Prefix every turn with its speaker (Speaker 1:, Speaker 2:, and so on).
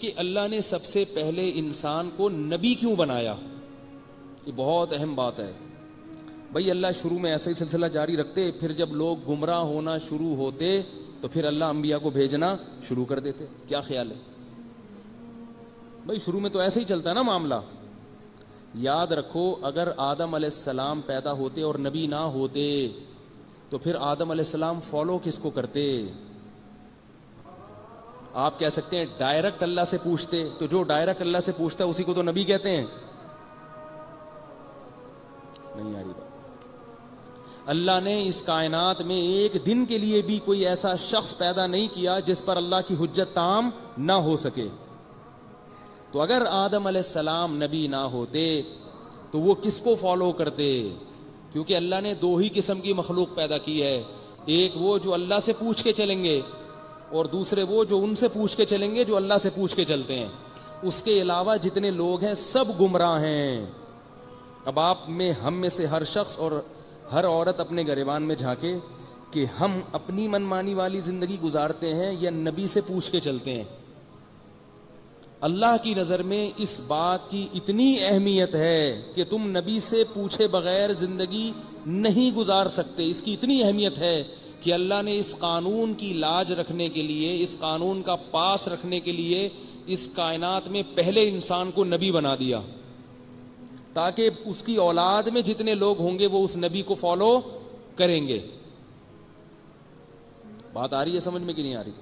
Speaker 1: कि अल्लाह ने सबसे पहले इंसान को नबी क्यों बनाया? ये बहुत अहम बात है। भाई, अल्लाह शुरू में ऐसा ही सिलसिला जारी रखते, फिर जब लोग गुमराह होना शुरू होते तो फिर अल्लाह अंबिया को भेजना शुरू कर देते। क्या ख्याल है? भाई, शुरू में तो ऐसा ही चलता है ना मामला। याद रखो, अगर आदम सलाम पैदा होते और नबी ना होते तो फिर आदम सलाम फॉलो किसको करते? आप कह सकते हैं डायरेक्ट अल्लाह से पूछते तो जो डायरेक्ट अल्लाह से पूछता है, उसी को तो नबी कहते हैं। नहीं आ रही बात। अल्लाह ने इस कायनात में एक दिन के लिए भी कोई ऐसा शख्स पैदा नहीं किया, जिस पर अल्लाह की हुज्जत ताम ना हो सके। तो अगर आदम सलाम नबी ना होते तो वो किसको फॉलो करते? क्योंकि अल्लाह ने दो ही किस्म की मखलूक पैदा की है। एक वो जो अल्लाह से पूछ के चलेंगे और दूसरे वो जो उनसे पूछ के चलेंगे, जो अल्लाह से पूछ के चलते हैं। उसके अलावा जितने लोग हैं, सब गुमराह हैं। अब आप में, हम में से हर शख्स और हर औरत अपने गरेबान में झांके कि हम अपनी मनमानी वाली ज़िंदगी गुजारते हैं या नबी से पूछ के चलते हैं। अल्लाह की नज़र में इस बात की इतनी अहमियत है कि तुम नबी से पूछे बगैर ज़िंदगी नहीं गुजार सकते। इसकी इतनी अहमियत है कि अल्लाह ने इस कानून की लाज रखने के लिए, इस कानून का पास रखने के लिए, इस कायनात में पहले इंसान को नबी बना दिया। ताकि उसकी औलाद में जितने लोग होंगे, वो उस नबी को फॉलो करेंगे। बात आ रही है समझ में कि नहीं आ रही?